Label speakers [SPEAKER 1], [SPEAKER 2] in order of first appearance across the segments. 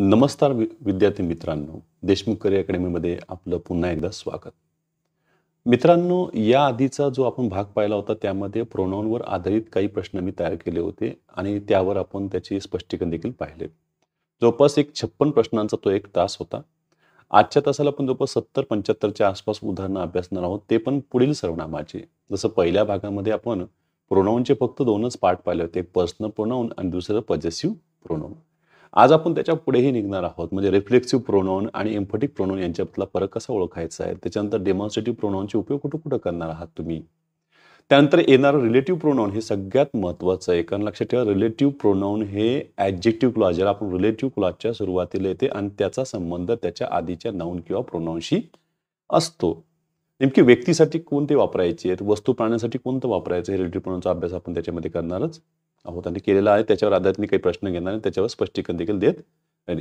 [SPEAKER 1] नमस्कार वि विद्यार्थी मित्रांनो देशमुख करिअर अकॅडमीमध्ये आपलं पुन्हा एकदा स्वागत. मित्रांनो या आधीचा जो आपण भाग पाहिला होता त्यामध्ये प्रोनाऊनवर आधारित काही प्रश्न मी तयार केले होते आणि त्यावर आपण त्याचे स्पष्टीकरण देखील पाहिले. जवळपास एक छप्पन प्रश्नांचा तो एक तास होता. आजच्या तासाला आपण जवळपास सत्तर पंच्याहत्तरच्या आसपास उदाहरणं अभ्यासणार आहोत. ते पण पुढील सर्वनामाचे जसं पहिल्या भागामध्ये आपण प्रोनाऊनचे फक्त दोनच पार्ट पाहिले होते एक पर्सनल प्रोनाऊन आणि दुसरं पॉझेसिव्ह प्रोनाऊन आज आपण त्याच्या पुढेही निघणार आहोत. म्हणजे रिफ्लेक्सिव्ह प्रोनॉन आणि एम्फटिक प्रोनॉन यांच्यातला फरक कसा ओळखायचा आहे? त्याच्यानंतर डेमॉन्स्ट्रेटिव्ह प्रोनॉनचे उपयोग कुठं कुठं करणार आहात तुम्ही? त्यानंतर येणारं रिलेटिव्ह प्रोनाऊन हे सगळ्यात महत्त्वाचं आहे. कारण लक्षात ठेवा रिलेटिव्ह प्रोनाऊन हे ॲडजेक्टिव्ह क्लॉज ज्याला आपण रिलेटिव्ह क्लॉजच्या सुरुवातीला येते आणि त्याचा संबंध त्याच्या आधीच्या नाऊन किंवा प्रोनाऊनशी असतो. नेमकी व्यक्तीसाठी कोणते वापरायचे आहेत? वस्तू प्राण्यासाठी कोणतं वापरायचं हे रिलेटिव्ह प्रोनाऊनचा अभ्यास आपण त्याच्यामध्ये करणारच आहोत आणि केलेला आहे. त्याच्यावर आधारित मी काही प्रश्न घेणार आणि त्याच्यावर स्पष्टीकरण देखील देत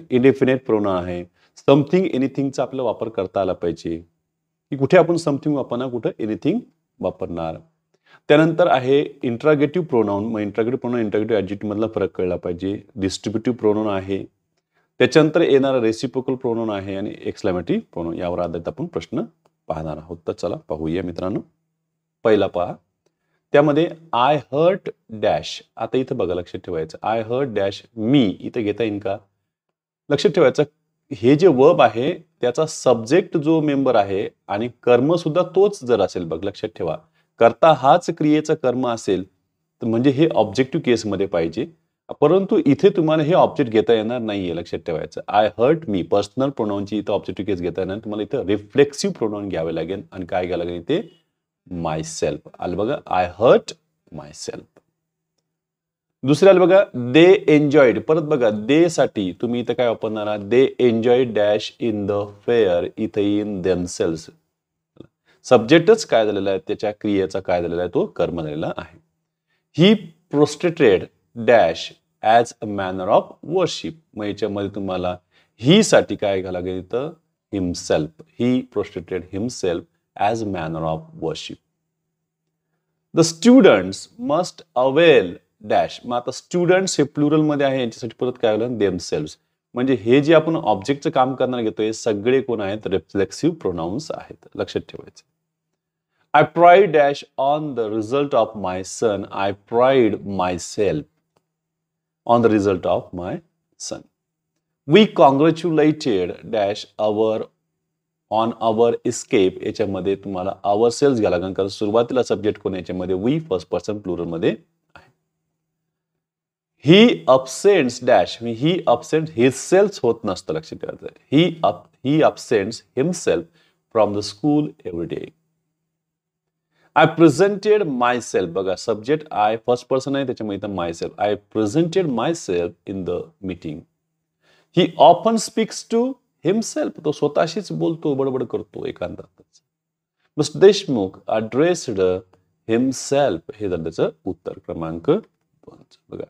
[SPEAKER 1] इंडेफिनेट प्रोनाऊन आहे. समथिंग एनिथिंगचा आपला वापर करता आला पाहिजे. की कुठे आपण समथिंग वापरणार कुठं एनिथिंग वापरणार. त्यानंतर आहे इंट्रागेटिव्ह प्रोनाऊन मग इंट्रागेटिव्ह प्रोनाऊन इंट्रागेटिव्ह ॲडजेक्टिव्हमधला फरक कळला पाहिजे. डिस्ट्रीब्युटिव्ह प्रोनाऊन आहे. त्याच्यानंतर येणारा रेसिपोकल प्रोनाऊन आहे आणि एक्सलॅमेटिव्ह प्रोनाऊन यावर आधारित आपण प्रश्न पाहणार आहोत. तर चला पाहूया मित्रांनो. पहिला पहा. त्यामध्ये आय हर्ट डॅश आता इथं बघा लक्षात ठेवायचं. आय हर्ट डॅश मी इथं घेता येईल का? लक्षात ठेवायचं हे जे वर्ब आहे त्याचा सब्जेक्ट जो मेंबर आहे आणि कर्म सुद्धा तोच जर असेल बघ लक्षात ठेवा. करता हाच क्रियेचा कर्म असेल तर म्हणजे हे ऑब्जेक्टिव्ह केसमध्ये पाहिजे. परंतु इथे तुम्हाला हे ऑब्जेक्ट घेता येणार नाहीये लक्षात ठेवायचं. आय हर्ट मी पर्सनल प्रोनाऊनची इथं ऑब्जेक्टिव्ह केस घेता येणार. तुम्हाला इथं रिफ्लेक्सिव्ह प्रोनाऊन घ्यावे लागेल. आणि काय घ्यावं लागेल इथे? माय सेल्फ आलं बघा आय हर्ट माय सेल्फ दुसऱ्या आलं बघा दे एन्जॉईड परत बघा दे साठी तुम्ही इथं काय वापरणार आहात? They enjoy dash in the fair इथं इन देमसेल्स सब्जेक्टच काय झालेला आहे? त्याच्या क्रियेचा काय झालेला आहे? तो कर्म झालेला आहे. He prostrated dash as a manner of worship मग याच्यामध्ये तुम्हाला ही साठी काय घ्यावं लागेल इथं? Himself he prostrated himself as a manner of worship. The students must avail dash मग आता स्टुडंट्स हे प्लुरलमध्ये आहे यांच्यासाठी परत काय होईल? देमसेल्स म्हणजे हे जे आपण ऑब्जेक्टचं काम करणार घेतो हे सगळे कोण आहेत? रिफ्लेक्सिव्ह प्रोनाऊन्स आहेत. लक्षात ठेवायचं. I pride dash on the result of my son I pride myself on the result of my son we congratulated dash our on our escape याच्यामध्ये तुम्हाला आवर सेल्स घ्यायला लागेल. कारण सुरुवातीला सब्जेक्ट कोण याच्यामध्ये? वी फर्स्ट पर्सन प्लुरलमध्ये आहे. He absents dash he absent his self होत नसतं लक्षात ठेवायचं he up he absents himself from the school every day I presented myself बघा सब्जेक्ट आय फर्स्ट पर्सन आहे त्याच्यामध्ये myself I presented myself in the meeting he often speaks to himself तो स्वतःशीच बोलतो बडबड करतो एकांतातच मिस्टर देशमुख अड्रेस्ड हिमसेल्फ हे झालं त्याचं उत्तर क्रमांक दोनच बघा.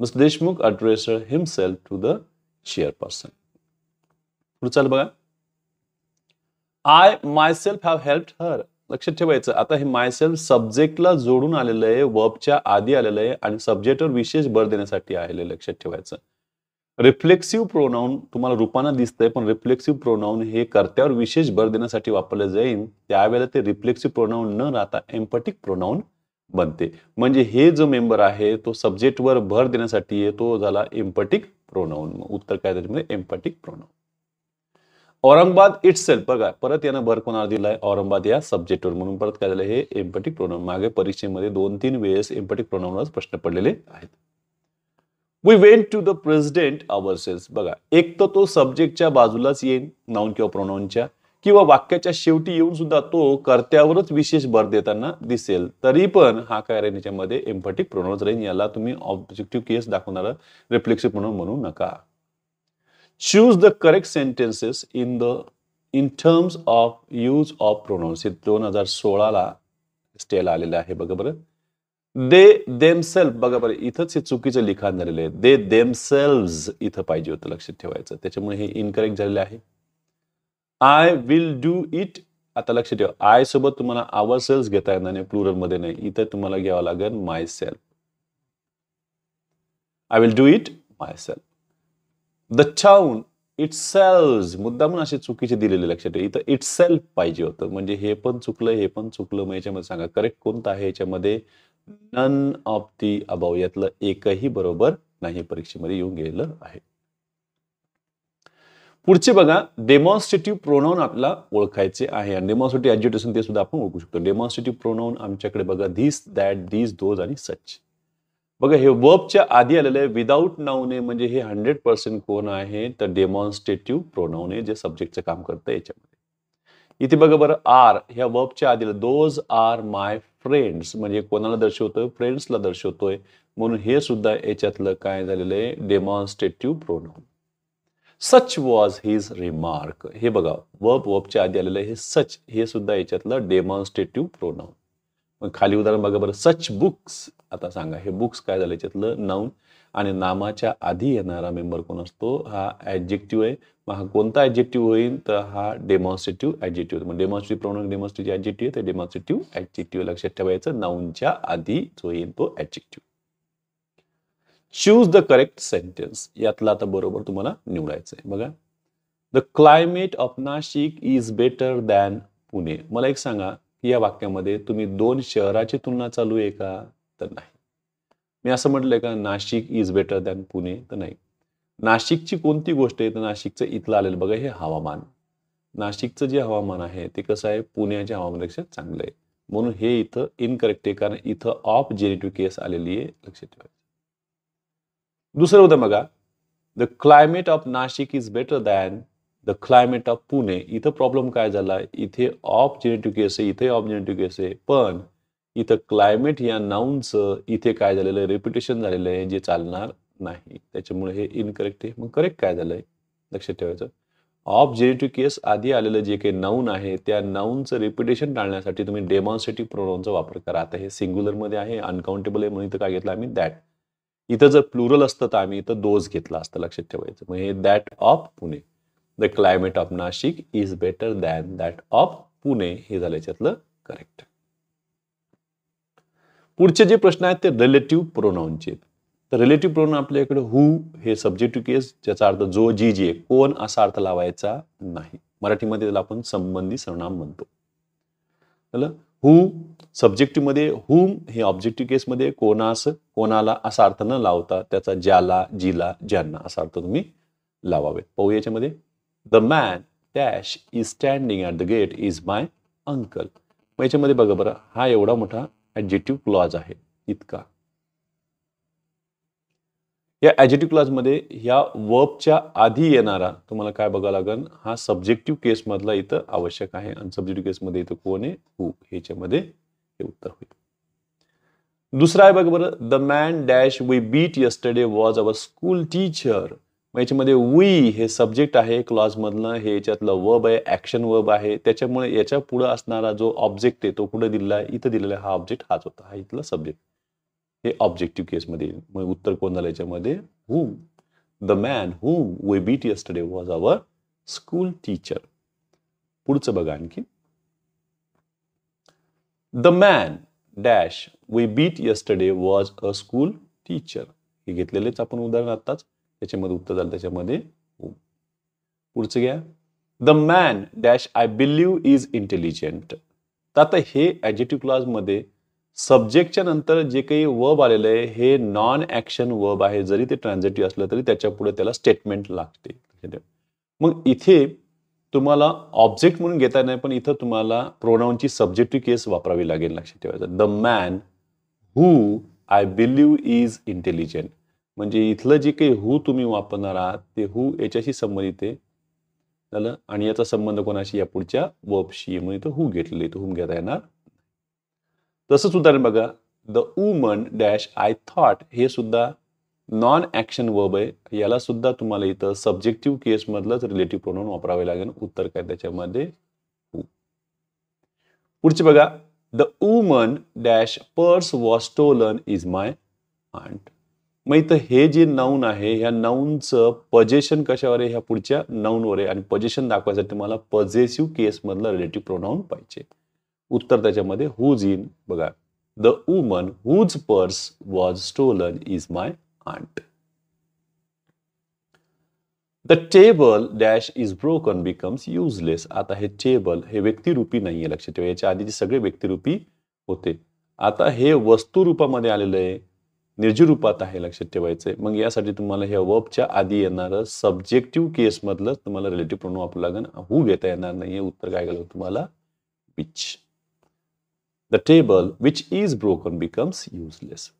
[SPEAKER 1] Mister Deshmukh addressed himself to the chairperson पुढचं बघा. I myself have help her लक्षात ठेवायचं आता हे माय सेल्फ सब्जेक्टला जोडून आलेलं आहे वर्बच्या आधी आलेलं आहे आणि सब्जेक्टवर विशेष भर देण्यासाठी आलेलं लक्षात ठेवायचं. रिफ्लेक्सिव्ह प्रोनाऊन तुम्हाला रूपानं दिसतंय पण रिफ्लेक्सिव्ह प्रोनाऊन हे कर्त्यावर विशेष भर देण्यासाठी वापरलं जाईल. त्यावेळेला ते रिफ्लेक्सिव्ह प्रोनाऊन न राहता एम्पटिक प्रोनाऊन बनते. म्हणजे हे जो मेंबर आहे तो सब्जेक्टवर भर देण्यासाठी तो झाला एम्पटिक प्रोनाऊन उत्तर काय त्याच्यामध्ये? Emphatic pronoun Aurangabad itself बघा परत यानं भर कोणाला दिलाय? औरंगाबाद या सब्जेक्टवर म्हणून परत काय झालं? हे एम्पटिक प्रोनाऊन मागे परीक्षेमध्ये दोन तीन वेळेस एम्पटिक प्रोनाऊनवर प्रश्न पडलेले आहेत. We went to the president ourselves बघा एक तर तो सब्जेक्टच्या बाजूलाच येईन नाऊन किंवा प्रोनाऊनच्या किंवा वाक्याच्या शेवटी येऊन सुद्धा तो कर्त्यावरच विशेष भर देताना दिसेल. तरी पण हा काय राहील याच्यामध्ये? एम्पटिक प्रोनाऊन्स राहील याला तुम्ही ऑब्जेक्टिव्ह केस दाखवणारा रिफ्लेक्सिव्ह प्रोनाऊन म्हणू नका. Choose the correct sentences in the in terms of use of pronouns हे दोन हजार सोळाला स्टेल आलेलं आहे बघा बरं. दे देमसेल्फ बघा बरं इथंच हे चुकीचं लिखाण झालेलं आहे. दे देमसेल्व्स इथं पाहिजे होतं लक्षात ठेवायचं. त्याच्यामुळे हे इनकरेक्ट झालेलं आहे. आय विल डू इट आता लक्षात ठेवा. आय सोबत तुम्हाला आवर सेल्स घेता येणार नाही प्लुरलमध्ये नाही. इथं तुम्हाला घ्यावं लागेल myself I will do it myself the छाऊन itself मुद्दामून असे चुकीचे दिलेले लक्षात ठेवा. इथं इट सेल्फ पाहिजे होतं. म्हणजे हे पण चुकलं हे पण चुकलं. मग याच्यामध्ये सांगा करेक्ट कोणतं आहे याच्यामध्ये? नन ऑफ दी अबाव यातलं एकही बरोबर नाही परीक्षेमध्ये येऊन गेलेलं आहे. पुढचे बघा डेमॉन्स्ट्रेटिव्ह प्रोनाऊन आपला ओळखायचे आहे. आणि डेमॉन्स्ट्रेटिव्ह ऍज्युटेशन ते सुद्धा आपण ओळखू शकतो. डेमॉन्स्ट्रेटिव्ह प्रोनाऊन आमच्याकडे बघा धीस दॅट धीस दोज आणि सच बघा हे वर्बच्या आधी आलेलं आहे. विदाऊट नाऊन म्हणजे हे हंड्रेड पर्सेंट कोण आहे? तर डेमॉन्स्ट्रेटिव्ह प्रोनाऊन आहे जे सब्जेक्टचं काम करतं याच्यामध्ये. इथे बघा बरं आर ह्या वर्बच्या आधी दोज आर माय फ्रेंड्स म्हणजे कोणाला दर्शवतोय? फ्रेंड्सला दर्शवतोय. म्हणून हे सुद्धा याच्यातलं काय झालेलं आहे? Demonstrative pronoun such was his remark हे बघा वर्ब वर्बच्या आधी आलेलं हे सच हे सुद्धा याच्यातलं डेमॉन्स्ट्रेटिव्ह प्रोनाऊन मग खाली उदाहरण बघा बरं. सच बुक्स आता सांगा हे बुक्स काय झालं? याच्यातलं नाऊन आणि नामाच्या आधी येणारा मेंबर कोण असतो? हा ॲडजेक्टिव्ह आहे. मग हा कोणता ॲडजेक्टिव्ह होईल? तर हा डेमॉन्स्ट्रेटिव्ह ॲडजेक्टिव्ह मग डेमॉन्स्ट्रेटिव्ह प्रोनाऊन डेमॉन्स्ट्रेटिव्ह ॲडजेक्टिव्ह तर डेमॉन्स्ट्रेटिव्ह ॲडजेक्टिव्ह लक्षात ठेवायचं. नाऊनच्या आधी जो येईल तो adjective choose the correct sentence यातला आता बरोबर तुम्हाला निवडायचं आहे बघा. The climate of Nashik is better than Pune मला एक सांगा या वाक्यामध्ये तुम्ही दोन शहराची तुलना चालू आहे का? तर नाही. मी असं म्हटलंय का Nashik is better than Pune? तर नाही. नाशिकची कोणती गोष्ट आहे? तर नाशिकचं इथलं आलेलं बघा हे हवामान. नाशिकचं जे हवामान आहे ते कसं आहे? पुण्याच्या हवामानापेक्षा चांगलं आहे. म्हणून हे इथं इनकरेक्ट आहे कारण इथं ऑफ जेनेटिव्ह केस आलेली आहे. लक्षात ठेवायचं. दुसरं होतं बघा the climate of Nashik is better than the climate of Pune. इथं प्रॉब्लेम काय झाला? इथे ऑफ जेनेटिव्ह केस आहे इथे ऑफ जेनेटिव्ह केस आहे. पण इथं क्लायमेट या नाऊनचं इथे काय झालेलं आहे? रेप्युटेशन झालेलं आहे जे चालणार नाही. त्याच्यामुळे हे इनकरेक्ट आहे. मग करेक्ट काय झालंय? लक्षात ठेवायचं. ऑफ जेनेटिव्ह केस आधी आलेलं जे काही नाऊन आहे त्या नाऊनचं रेप्युटेशन टाळण्यासाठी तुम्ही डेमॉन्स्ट्रेटिव्ह प्रोनाऊनचा वापर करा. आता हे सिंग्युलरमध्ये आहे अनकाउंटेबल आहे म्हणून इथं काय घेतलं आम्ही? दॅट इथं जर प्लुरल असतं तर आम्ही इथं दोज घेतला असतं लक्षात ठेवायचं. मग हे that of Pune. The climate of Nashik is better than that of Pune. हे झालं याच्यातलं करेक्ट पुढचे जे प्रश्न आहेत ते रिलेटिव्ह प्रोनाऊनचे तर रिलेटिव्ह प्रोनाऊन आपल्याकडे हु हे सब्जेक्टिव्ह केस ज्याचा अर्थ जो जी जे कोण असा अर्थ लावायचा नाही. मराठीमध्ये त्याला आपण संबंधी सर्वनाम म्हणतो. हु सब्जेक्टिव्हमध्ये हुम हे ऑब्जेक्टिव्ह केसमध्ये कोणास कोणाला असा अर्थ न लावता त्याचा ज्याला जिला ज्यांना असा अर्थ तुम्ही लावावेत. पाहू याच्यामध्ये. The man dash is standing at the gate is my uncle मग याच्यामध्ये बघा बरं हा एवढा मोठा ॲडजेक्टिव्ह क्लॉज आहे इतका. या ॲजेटिव्ह क्लॉजमध्ये ह्या वर्बच्या आधी येणारा तुम्हाला काय बघावं लागेल हा सब्जेक्टिव्ह केसमधला इथं आवश्यक आहे. आणि सब्जेक्टिव्ह केसमध्ये इथं कोण आहे? हु ह्याच्यामध्ये हे उत्तर होईल. दुसरा आहे बघा बरं. The man dash we beat yesterday was our school teacher मग याच्यामध्ये वी हे सब्जेक्ट आहे क्लॉजमधलं हे याच्यातलं वर्ब आहे ॲक्शन वर्ब आहे. त्याच्यामुळे याच्या पुढं असणारा जो ऑब्जेक्ट आहे तो पुढे दिलेला आहे? इथं दिलेला हा ऑब्जेक्ट हाच होता. हा इथला सब्जेक्ट हे ऑब्जेक्टिव्ह केसमध्ये येईल. मग उत्तर कोण झालं याच्यामध्ये? Whom the man who we beat yesterday was our school teacher पुढचं बघा आणखी. The man dash we beat yesterday was a school teacher हे घेतलेलेच आपण उदाहरण आत्ताच. त्याच्यामध्ये उत्तर झालं त्याच्यामध्ये पुढचं घ्या. The man dash I believe is intelligent तर आता हे ॲजेटिव्ह क्लासमध्ये सब्जेक्टच्या नंतर जे काही वर्ब आलेलं आहे हे नॉन ॲक्शन वर्ब आहे. जरी ते ट्रान्झेटिव्ह असलं तरी त्याच्या पुढे त्याला स्टेटमेंट लागते. मग इथे तुम्हाला ऑब्जेक्ट म्हणून घेता नाही पण इथं तुम्हाला प्रोनाऊनची सब्जेक्टिव्ह केस वापरावी लागेल. लक्षात ठेवायचं. The man who I believe is intelligent म्हणजे इथलं जे काही हू तुम्ही वापरणार आहात ते हू याच्याशी संबंधित आहे. झालं? आणि याचा संबंध कोणाशी? या पुढच्या वर्बशी. म्हणून इथं हू घेतलेलं इथं हुम घेता येणार तसंच उदाहरण बघा. The woman dash I thought हे सुद्धा नॉन ॲक्शन वर्ब आहे. याला सुद्धा तुम्हाला इथं सब्जेक्टिव्ह केसमधलंच रिलेटिव्ह प्रोनाऊन वापरावे लागेल. उत्तर काय त्याच्यामध्ये? पुढचे बघा. The woman dash purse was stolen is my aunt मग इथं हे जे नाऊन आहे ह्या नाऊनचं पजेशन कशावर आहे? ह्या पुढच्या नाऊनवर आहे. आणि पजेशन दाखवायसाठी तुम्हाला पजेसिव्ह केसमधलं रिलेटिव्ह प्रोनाऊन पाहिजे. उत्तर त्याच्यामध्ये हुज इन बघा. The woman whose purse was stolen is my aunt the table dash is broken becomes useless आता हे टेबल हे व्यक्तिरूपी नाहीये लक्षात ठेवा. याच्या आधीचे सगळे व्यक्तिरूपी होते. आता हे वस्तुरूपामध्ये आलेलं आहे. निर्जीव रूपात आहे लक्षात ठेवायचं आहे मग यासाठी तुम्हाला ह्या वर्बच्या आधी येणारं सब्जेक्टिव्ह केस मधलं तुम्हाला रिलेटिव्ह प्रोनो वापरू लागेल हू घेता येणार नाहीये उत्तर काय गेलं तुम्हाला? Which the table which is broken becomes useless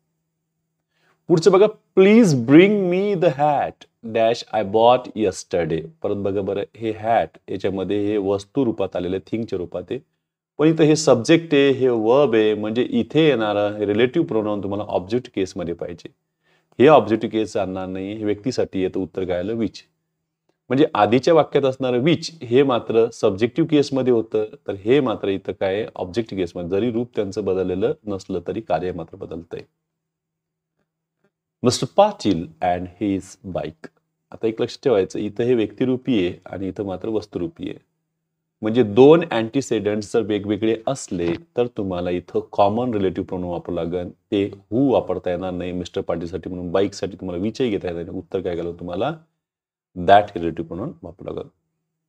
[SPEAKER 1] पुढचं बघा please bring me the hat dash I bought yesterday परत बघा बरं हे हॅट याच्यामध्ये हे वस्तू रूपात आलेलं थिंगच्या रूपात आहे. पण इथं हे सब्जेक्ट आहे हे वर्ब आहे म्हणजे इथे येणारं रिलेटिव्ह प्रोनाऊन तुम्हाला ऑब्जेक्ट केसमध्ये पाहिजे. हे ऑब्जेक्ट केस जाणणार नाही हे व्यक्तीसाठी येतं उत्तर काय विच म्हणजे आधीच्या वाक्यात असणारं विच हे मात्र सब्जेक्टिव्ह केसमध्ये होतं तर हे मात्र इथं काय ऑब्जेक्टिव्ह केसमध्ये जरी रूप त्यांचं बदललेलं नसलं तरी कार्य मात्र बदलतंय. Mister Patil and his bike आता एक लक्ष ठेवायचं इथं हे व्यक्तिरूपी आहे आणि इथं मात्र वस्तुरूपी आहे. म्हणजे दोन अँटीसेडंट्स जर वेगवेगळे असले तर तुम्हाला इथं कॉमन रिलेटिव्ह प्रोनो वापरू लागेल ते हू वापरता येणार नाही. मिस्टर पाटीलसाठी म्हणून बाईकसाठी तुम्हाला विचय घेता येणार नाही. उत्तर काय केलं तुम्हाला? दॅट रिलेटिव्ह प्रोनाउन वापरू लागेल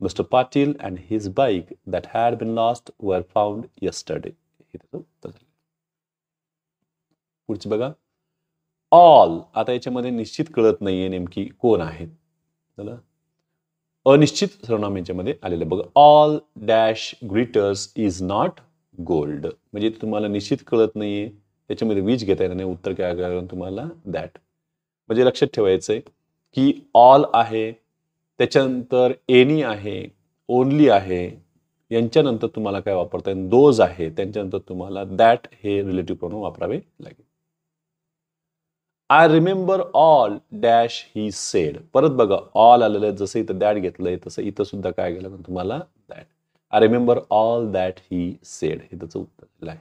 [SPEAKER 1] mister Patil and his bike that had been lost were found yesterday हे त्याचं उत्तर झालं. पुढची बघा. ऑल आता याच्यामध्ये निश्चित कळत नाहीये नेमकी कोण आहेत. चला अनिश्चित सर्वनाम यांच्यामध्ये आलेलं बघा. All dash glitters is not gold म्हणजे तुम्हाला निश्चित कळत नाहीये. त्याच्यामध्ये वीज घेता येणार नाही. उत्तर काय कारण तुम्हाला? दॅट म्हणजे लक्षात ठेवायचं आहे की ऑल आहे त्याच्यानंतर एनी आहे ओनली आहे यांच्यानंतर तुम्हाला काय वापरता येईल? दोज आहे. त्यांच्यानंतर तुम्हाला दॅट हे रिलेटिव्ह प्रोनो वापरावे लागेल. I remember all dash he said परत बघा ऑल आलेलं आहे. जसं इथं दॅट घेतलंय तसं इथं सुद्धा काय गेलं तुम्हाला? That I remember all that he said हे त्याचं उत्तर आहे.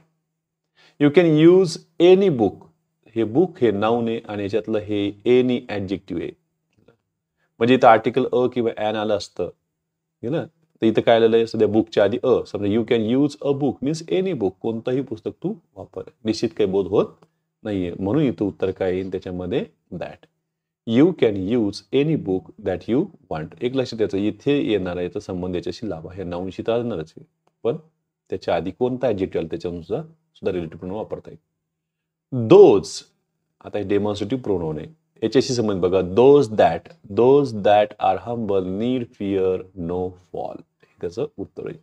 [SPEAKER 1] You can use any book हे बुक हे नाऊन आहे आणि याच्यातलं हे एनी ॲडजेक्टिव्ह आहे. म्हणजे इथं आर्टिकल अ किंवा ॲन आलं असतं. ना? तर इथं काय आलेलं आहे? सध्या बुकच्या आधी अ. समजा you can use a book means any book कोणतंही पुस्तक तू वापर. निश्चित काही बोध होत नाहीये. म्हणून इथं उत्तर काय येईल त्याच्यामध्ये? That you can use any book that you want एक लक्ष द्यायचं. इथे येणार याचा संबंध याच्याशी लाभ आहे. नाऊनशी तर असणारच आहे. पण त्याच्या आधी कोणता ऍजेक्टिव्ह त्याच्यानुसार सुद्धा रिलेटिव्ह प्रोनाउन वापरता येईल. दोज आता हे डेमॉन्स्ट्रेटिव्ह प्रोनाउन आहे. याच्याशी संबंध बघा. Those that those that are humble need fear no fall हे त्याचं उत्तर आहे.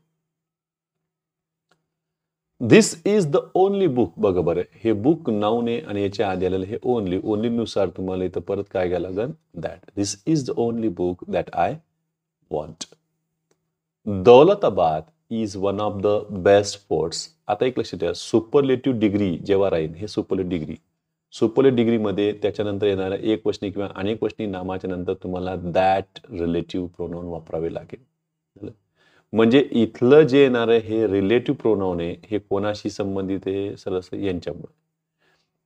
[SPEAKER 1] This is the only book बघा बरं. हे बुक नावने आणि याच्या आधी आलेलं हे ओनली ओनलीनुसार तुम्हाला इथं परत काय घ्यायला लागेल that this is the only book that I want Daulatabad is one of the best forts आता एक लक्षात ठेवा. सुपरलेटिव्ह डिग्री जेव्हा राहील हे सुपरलेट डिग्री सुपरलेट डिग्रीमध्ये त्याच्यानंतर येणाऱ्या एक वशनी किंवा अनेक वचनी नामाच्या नंतर तुम्हाला दॅट रिलेटिव्ह प्रोनाऊन वापरावे लागेल. म्हणजे इथलं जे येणार आहे हे रिलेटिव्ह प्रोनाऊन आहे हे कोणाशी संबंधित आहे? सरस यांच्यामुळे.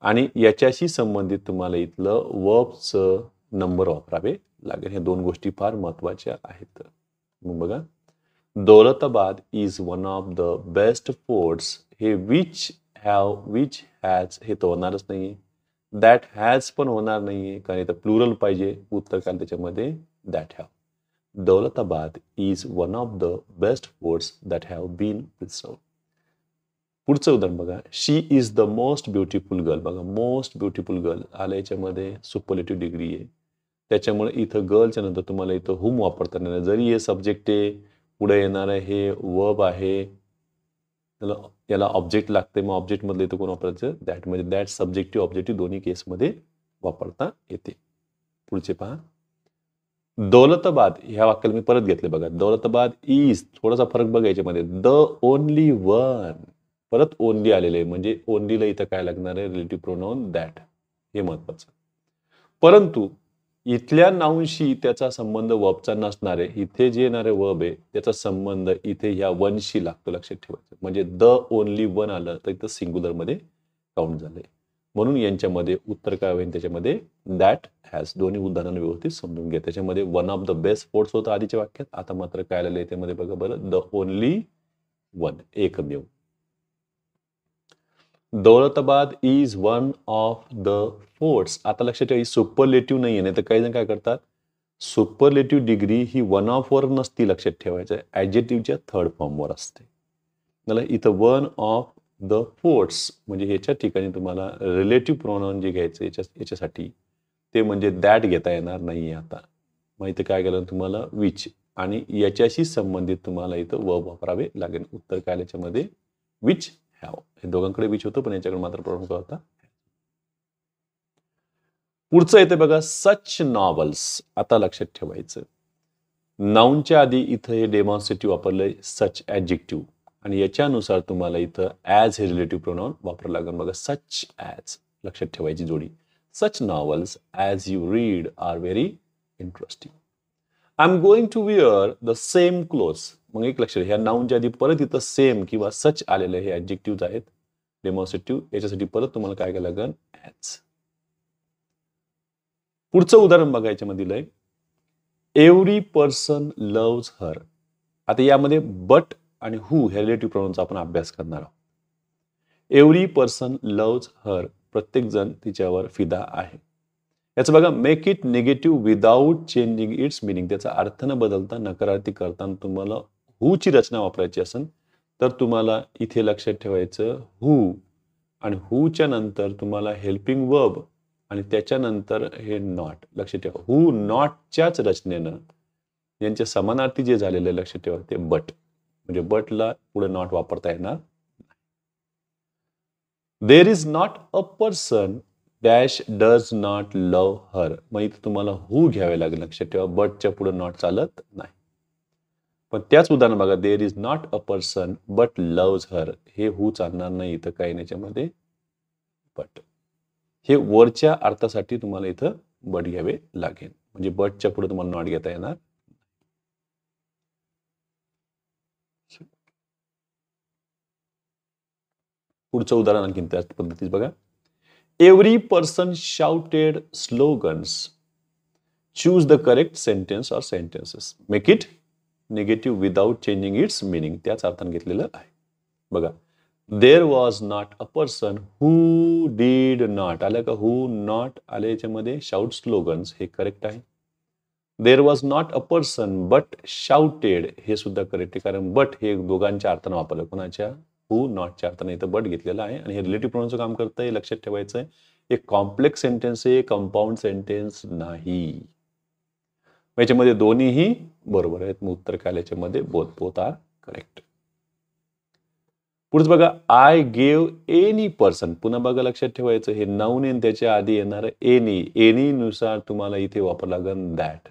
[SPEAKER 1] आणि याच्याशी संबंधित तुम्हाला इथलं वर्बचं नंबर वापरावे लागेल. हे दोन गोष्टी फार महत्त्वाच्या आहेत. मग बघा. Daulatabad is one of the best forts हे विच हॅव विच हॅज हे तर होणारच नाही दॅट हॅज पण होणार नाहीये. कारण इथं प्लुरल पाहिजे. उत्तर काल त्याच्यामध्ये that have Daulatabad is one of the best forts that have been preserve पुढचं उदाहरण बघा. She is the most beautiful girl बघा मोस्ट ब्युटिफुल गर्ल आल्या याच्यामध्ये सुपरलेटिव्ह डिग्री आहे. त्याच्यामुळे इथं गर्लच्या नंतर तुम्हाला इथं हुम वापरता येणार जरी हे सब्जेक्ट आहे पुढे येणार आहे हे वर्ब आहे त्याला याला ऑब्जेक्ट लागते मग ऑब्जेक्टमधलं इथं कोण वापरायचं? दॅट म्हणजे दॅट सब्जेक्टिव्ह ऑब्जेक्टिव्ह दोन्ही केसमध्ये वापरता येते. पुढचे पहा. दौलताबाद ह्या वाक्याला मी परत घेतले बघा. दौलताबाद इज थोडासा फरक बघा याच्यामध्ये द ओनली वन परत ओनली आलेले आहे. म्हणजे ओनलीला इथं काय लागणार आहे? रिलेटिव्ह प्रोनाऊन दॅट हे महत्वाचं. परंतु इथल्या नाऊनशी त्याचा संबंध वबचा नसणार आहे इथे जे येणारे वब आहे त्याचा संबंध इथे ह्या वनशी लागतो. लक्षात ठेवायचं. म्हणजे द ओनली वन आलं तर इथं सिंग्युलरमध्ये काउंट झालंय. म्हणून यांच्यामध्ये उत्तर काय होईल? त्याच्यामध्ये दॅट हॅज दोन्ही उदाहरणांना व्यवस्थित समजून घ्या. त्याच्यामध्ये one of the best sports होतं आधीच्या वाक्यात. आता मात्र काय आलेलं आहे त्यामध्ये बघा बरं. द ओनली वन एकमेव. Daulatabad is one of the forts आता लक्षात ठेवा सुपरलेटिव्ह नाही आहे तर काही जण काय करतात? सुपरलेटिव्ह डिग्री ही वन ऑफ वर नसती लक्षात ठेवायचं. ॲजेटिव्हच्या थर्ड फॉर्मवर असते. मला इथं वन ऑफ द फोर्ट्स म्हणजे ह्याच्या ठिकाणी तुम्हाला रिलेटिव्ह प्रोनाऊन जे घ्यायचं याच्या याच्यासाठी ते म्हणजे दॅट घेता येणार नाही आहे आता. मग इथं काय केलं तुम्हाला? विच आणि याच्याशी संबंधित तुम्हाला इथं व वापरावे लागेल. उत्तर काय याच्यामध्ये? विच हॅव हे दोघांकडे विच होतं पण याच्याकडे मात्र प्रॉब्लेम काय होता पुढचं येते बघा सच नॉवल्स आता लक्षात ठेवायचं. नाऊनच्या आधी इथं हे डेमॉन्स्ट्रेटिव्ह वापरलंय सच ॲजेक्टिव्ह आणि याच्यानुसार तुम्हाला इथं ॲज हे रिलेटिव्ह प्रोनाऊन वापरावं लागेल. बघा सच ॲज लक्षात ठेवायची जोडी. Such novels as you read are very interesting I am going to wear the same cloth मग एक लक्षात ह्या नाऊनच्या आधी परत इथं सेम किंवा सच आलेले हे ॲडजेक्टिव्ह आहेत. डेमॉन्स्ट्रेटिव्ह याच्यासाठी परत तुम्हाला काय करायला लागेल? ॲज पुढचं उदाहरण बघा याच्यामध्ये दिलंय एव्हरी पर्सन लव्ज हर आता यामध्ये बट आणि हू हे रिलेटिव्ह प्रोनाऊनचा आपण अभ्यास करणार आहोत. एव्हरी पर्सन लव्ज हर प्रत्येकजण तिच्यावर फिदा आहे. याचं बघा make it negative without changing its meaning त्याचा अर्थ न बदलता नकारार्थी करताना तुम्हाला हूची रचना वापरायची असेल तर तुम्हाला इथे लक्षात ठेवायचं हू आणि हूच्या नंतर तुम्हाला हेल्पिंग वर्ब आणि त्याच्यानंतर हे नॉट लक्षात ठेवा. हू नॉटच्याच रचनेनं यांचे समानार्थी जे झालेले लक्षात ठेवा ते बट म्हणजे बटला पुढे नॉट वापरता येणार there is not a person dash does not love her मग इथे तुम्हाला हू घ्यावे लागेल लक्षात ठेवा बटच्या पुढे नॉट चालत नाही. पण त्याच उदाहरण बघा there is not a person but loves her हे हू चालणार नाही इथं काही याच्यामध्ये. बट हे वरच्या अर्थासाठी तुम्हाला इथं बट घ्यावे लागेल. म्हणजे बटच्या पुढे तुम्हाला नॉट घेता येणार पुढचं उदाहरण आणखी त्याच पद्धतीत बघा. Every person shouted slogans choose the correct sentence or sentences make it negative without changing its meaning त्याच अर्थाने घेतलेलं आहे. बघा. There was not a person who did not आलं का? हू नॉट आले याच्यामध्ये. शाउट स्लोगन्स हे करेक्ट आहे. There was not a person but shouted हे सुद्धा करेक्ट आहे. कारण बट हे दोघांच्या अर्थानं वापरलं. कोणाच्या? हू नॉटच्या अर्थाने इथं बट घेतलेलं आहे. आणि हे रिलेटिव्ह प्रोनाउनचं काम करतं हे लक्षात ठेवायचं आहे एक कॉम्प्लेक्स सेंटेन्स आहे कंपाऊंड सेंटेन्स नाही. याच्यामध्ये दोन्हीही बरोबर आहेत. मग उत्तर काय याच्यामध्ये बोथ बोथ आर करेक्ट पुढचं बघा आय गेव एनी पर्सन पुन्हा बघा लक्षात ठेवायचं हे नाऊन येईन त्याच्या आधी येणार एनी एनी नुसार तुम्हाला इथे वापर लागेल दॅट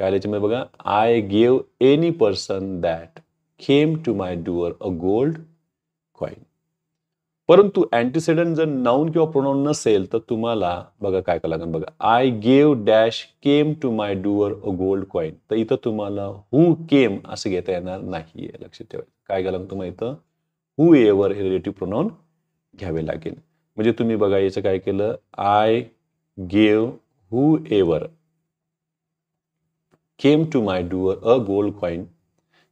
[SPEAKER 1] काय याच्यामध्ये बघा? I gave any person that came to my door a gold coin परंतु अँटीसेडंट जर नाऊन किंवा प्रोनाऊन नसेल तर तुम्हाला बघा काय करावं लागेल बघा. I gave dash came to my door a gold coin तर इथं तुम्हाला हू केम असं घेता येणार नाही लक्षात ठेवायचं. काय केलं तुम्हाला इथं? हू एवर हे रिलेटिव्ह प्रोनाऊन घ्यावे लागेल. म्हणजे तुम्ही बघा याचं काय केलं? I gave whoever came to my door a gold coin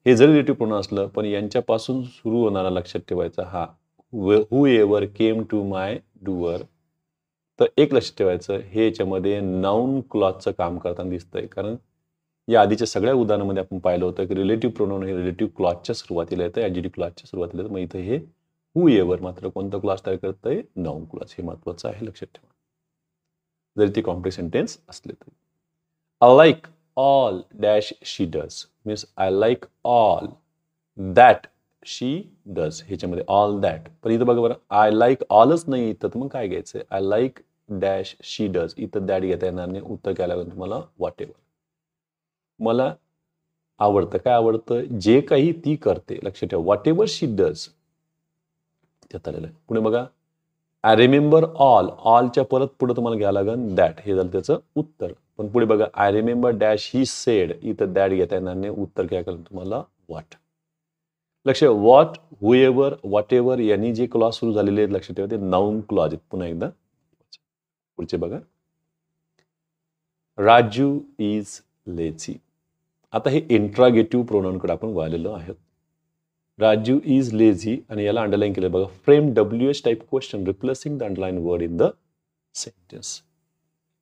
[SPEAKER 1] हे जरी रिलेटिव्ह प्रोनाऊन असलं पण यांच्यापासून सुरू होणारा लक्षात ठेवायचा हा. Whoever came to my door तर एक लक्षात ठेवायचं हे याच्यामध्ये नाऊन क्लॉथचं काम करताना दिसतंय. कारण या आधीच्या सगळ्या उदाहरणामध्ये आपण पाहिलं होतं की रिलेटिव्ह प्रोनाऊन हे रिलेटिव्ह क्लॉथच्या सुरुवातीला येतं ॲजिटिव्ह क्लॉथच्या सुरुवातीला येतं. मग इथं हे हू एवर मात्र कोणतं क्लॉथ तयार करतंय? नाऊन क्लॉथ हे महत्वाचं आहे लक्षात ठेवा. जरी ते कॉम्प्लेक्स सेंटेन्स असले तरी. I like all dash she does means I like all that she does ह्याच्यामध्ये ऑल दॅट पण इथं बघा बरं आय लाईक ऑलच नाही इथं तर मग काय घ्यायचं? I like dash she does इथं दॅट घेता येणार नाही उत्तर काय लागेल तुम्हाला? वॉट एव्हर मला आवडतं. काय आवडतं? जे काही ती करते लक्षात ठेवा. वॉट एव्हर शी डज त्यात आलेलं आहे. पुढे बघा. आय रिमेंबर ऑल ऑलच्या परत पुढे तुम्हाला घ्यावं लागेल दॅट हे झालं त्याचं उत्तर. पण पुढे बघा I remember dash he said इथं दॅट घेता येणार नाही उत्तर काय करेल तुम्हाला? वॉट लक्ष what whoever ever whatever यांनी जे क्लॉज सुरू झालेले आहेत लक्षात ठेवा ते नाऊन क्लॉज आहेत. पुन्हा एकदा. पुढचे बघा. राजू इज लेझी आता हे इंट्रागेटिव्ह प्रोनाऊनकडे आपण वाहिलेलो आहोत. राजू इज लेझी आणि याला अंडरलाईन केलं बघा. Frame W H type question replacing the underline word in the sentence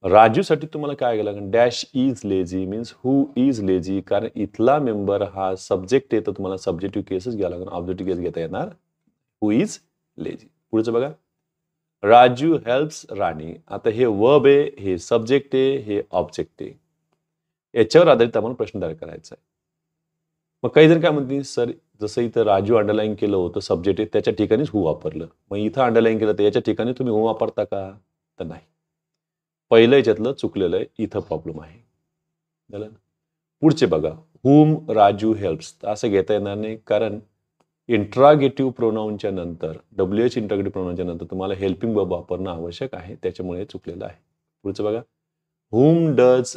[SPEAKER 1] राजूसाठी तुम्हाला काय लागेल dash is lazy means who is lazy कारण इथला मेंबर हा सब्जेक्ट आहे तर तुम्हाला सब्जेक्टिव्ह केसच घ्यावा लागेल ऑब्जेक्टिव्ह केस घेता येणार. Who is lazy. पुढचं बघा. राजू हेल्प्स राणी. आता हे वर्ब आहे हे सब्जेक्ट आहे हे ऑब्जेक्ट आहे. याच्यावर आधारित आम्हाला प्रश्न तयार करायचा आहे. मग काही जण काय म्हणतील सर जसं इथं राजू अंडरलाईन केलं होतं सब्जेक्ट आहे त्याच्या ठिकाणीच हू वापरलं. मग इथं अंडरलाईन केलं तर याच्या ठिकाणी तुम्ही हू वापरता का? तर नाही. पहिलं याच्यातलं चुकलेलं आहे इथं प्रॉब्लेम आहे. झालं पुढचे बघा हुम राजू हेल्प्स असं घेता येणार नाही कारण इंट्रागेटिव्ह प्रोनाऊनच्या नंतर डब्ल्यू एच इंट्रागेटिव्ह प्रोनाऊनच्या नंतर तुम्हाला हेल्पिंग बब वापरणं आवश्यक आहे त्याच्यामुळे चुकलेलं आहे. पुढचं बघा हुम डज